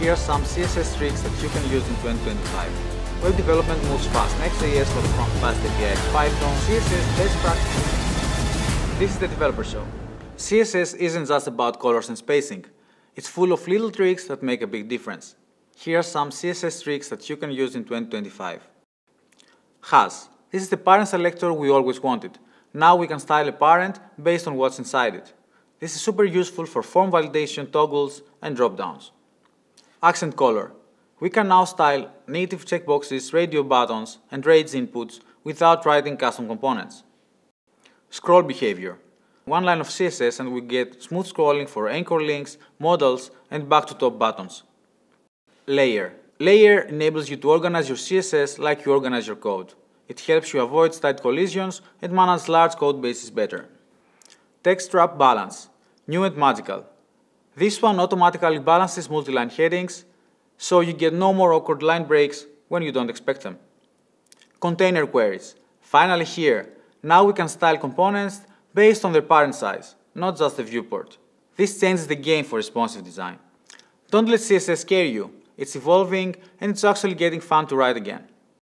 Here are some CSS tricks that you can use in 2025. Web development moves fast. Next.js for front FastAPI, Python, CSS, best practices. This is the Developer Show. CSS isn't just about colors and spacing. It's full of little tricks that make a big difference. Here are some CSS tricks that you can use in 2025. Has. This is the parent selector we always wanted. Now we can style a parent based on what's inside it. This is super useful for form validation toggles and dropdowns. Accent color. We can now style native checkboxes, radio buttons, and range inputs without writing custom components. Scroll behavior. One line of CSS and we get smooth scrolling for anchor links, modals, and back to top buttons. Layer. Layer enables you to organize your CSS like you organize your code. It helps you avoid tight collisions and manage large code bases better. Text wrap balance. New and magical. This one automatically balances multi-line headings, so you get no more awkward line breaks when you don't expect them. Container queries. Finally here, now we can style components based on their parent size, not just the viewport. This changes the game for responsive design. Don't let CSS scare you. It's evolving and it's actually getting fun to write again.